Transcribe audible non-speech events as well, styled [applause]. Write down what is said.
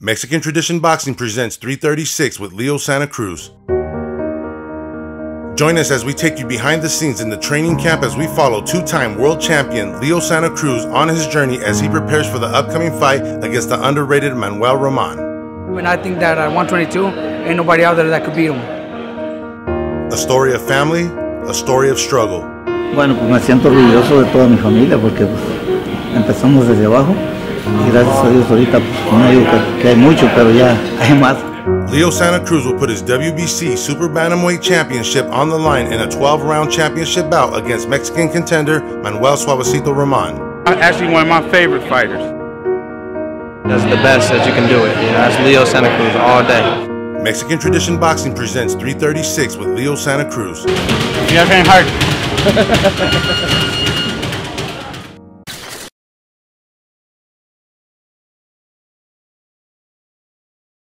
Mexican Tradition Boxing presents 336 with Leo Santa Cruz. Join us as we take you behind the scenes in the training camp as we follow two time world champion Leo Santa Cruz on his journey as he prepares for the upcoming fight against the underrated Manuel Roman. And I think that at 122, ain't nobody out there that could beat him. A story of family, a story of struggle. Bueno, pues me siento orgulloso de toda mi familia porque pues, empezamos desde abajo y gracias a Dios ahorita no digo que, que hay mucho, pero ya [laughs] hay más. Leo Santa Cruz will put his WBC Super Bantamweight Championship on the line in a 12 round championship bout against Mexican contender Manuel Suavecito Roman. Actually, one of my favorite fighters. That's the best that you can do it. You know, that's Leo Santa Cruz all day. Mexican Tradition Boxing presents 336 with Leo Santa Cruz. Yeah, ain't hard.